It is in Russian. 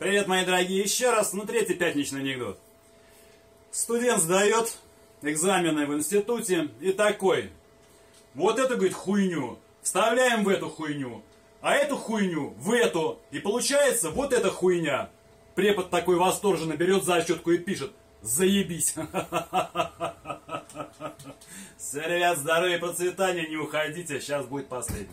Привет, мои дорогие, еще раз, ну третий пятничный анекдот. Студент сдает экзамены в институте и такой. Вот это, говорит, хуйню. Вставляем в эту хуйню. А эту хуйню в эту. И получается вот эта хуйня. Препод такой восторженно берет зачетку и пишет. Заебись. Все, ребят, здоровья и процветания, не уходите, сейчас будет последний.